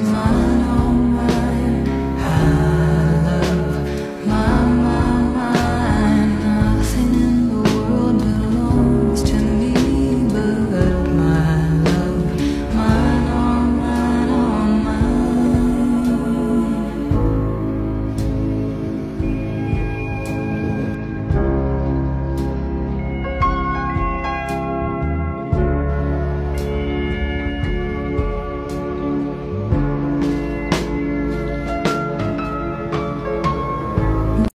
is.